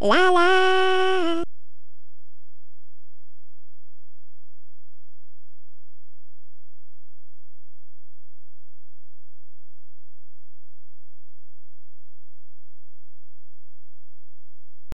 La la.